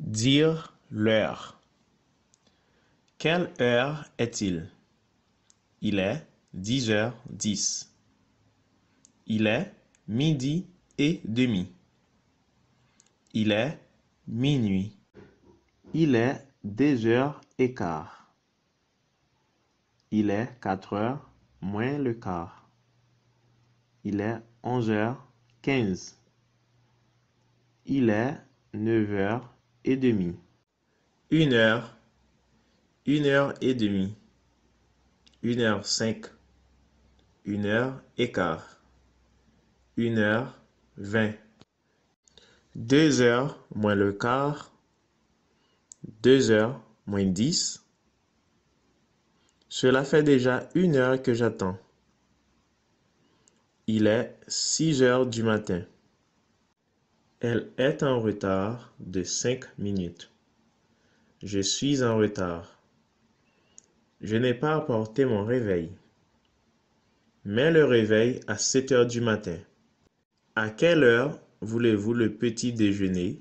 Dire l'heure. Quelle heure est-il? Il est dix heures dix. Il est midi et demi. Il est minuit. Il est deux heures et quart. Il est quatre heures moins le quart. Il est onze heures quinze. Il est neuf heures Une heure, une heure et demie. Une heure cinq. Une heure et quart. Une heure vingt. Deux heures moins le quart. Deux heures moins dix. Cela fait déjà une heure que j'attends. Il est six heures du matin. Elle est en retard de cinq minutes. Je suis en retard. Je n'ai pas apporté mon réveil. Mets le réveil à sept heures du matin. À quelle heure voulez-vous le petit déjeuner?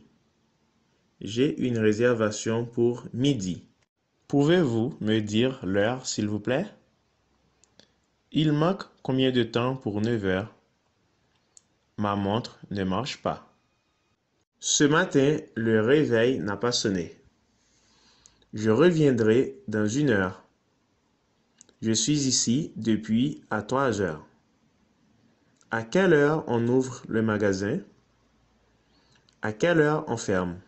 J'ai une réservation pour midi. Pouvez-vous me dire l'heure, s'il vous plaît? Il manque combien de temps pour neuf heures? Ma montre ne marche pas. Ce matin, le réveil n'a pas sonné. Je reviendrai dans une heure. Je suis ici depuis à trois heures. À quelle heure on ouvre le magasin? À quelle heure on ferme?